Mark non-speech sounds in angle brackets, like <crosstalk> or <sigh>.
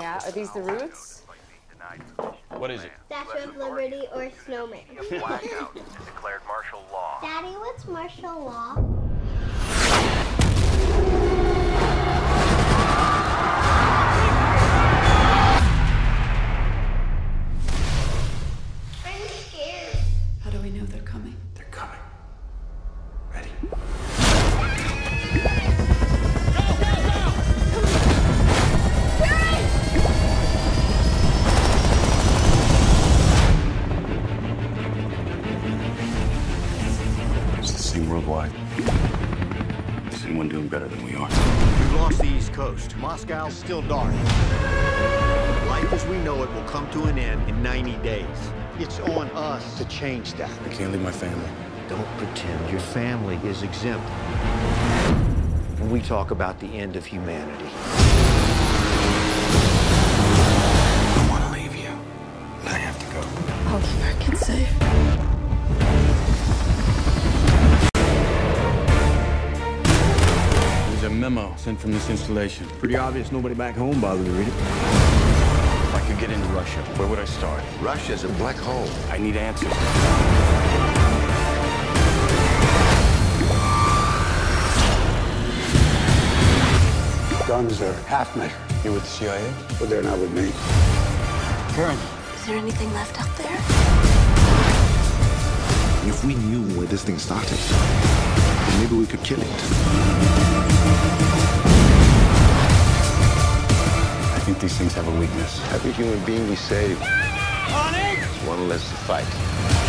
Yeah, are these the roots? What is it? Statue of Liberty or snowman. <laughs> Declared martial law. Daddy, what's martial law? It's worldwide. Is anyone doing better than we are? We've lost the East Coast. Moscow's still dark. Life as we know it will come to an end in 90 days. It's on us to change that. I can't leave my family. Don't pretend your family is exempt. When we talk about the end of humanity, I want to leave you. But I have to go. I'll keep our kids safe. Memo sent from this installation. pretty obvious nobody back home bothered to read it. If I could get into Russia, where would I start? Russia's a black hole. I need answers. Guns are half measure. You with the CIA? But they're not with me. Karen. Is there anything left out there? If we knew where this thing started, maybe we could kill it. I think these things have a weakness. Every human being we save is one less to fight.